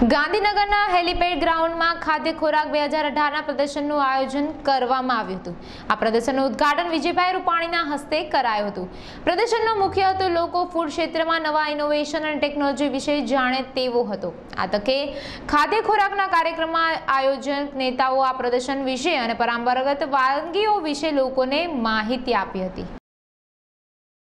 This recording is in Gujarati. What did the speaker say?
ગાંધીનગરના હેલીપેડ ગ્રાઉન્ડમાં ખાદ્ય ખોરાક બે હજાર અઢારના પ્રદર્શનનું આયોજન કરવામાં આવ્યું હતું. આ પ્રદર્શનનું ઉદ્ઘાટન વિજયભાઈ રૂપાણીના હસ્તે કરાયું હતું. પ્રદર્શનનો મુખ્ય હતો લોકો ફૂડ ક્ષેત્રમાં નવા ઇનોવેશન અને ટેકનોલોજી વિશે જાણે તેવો હતો. આ તકે ખાદ્ય ખોરાકના કાર્યક્રમમાં આયોજક નેતાઓ આ પ્રદર્શન વિશે અને પરંપરાગત વાનગીઓ વિશે લોકોને માહિતી આપી હતી.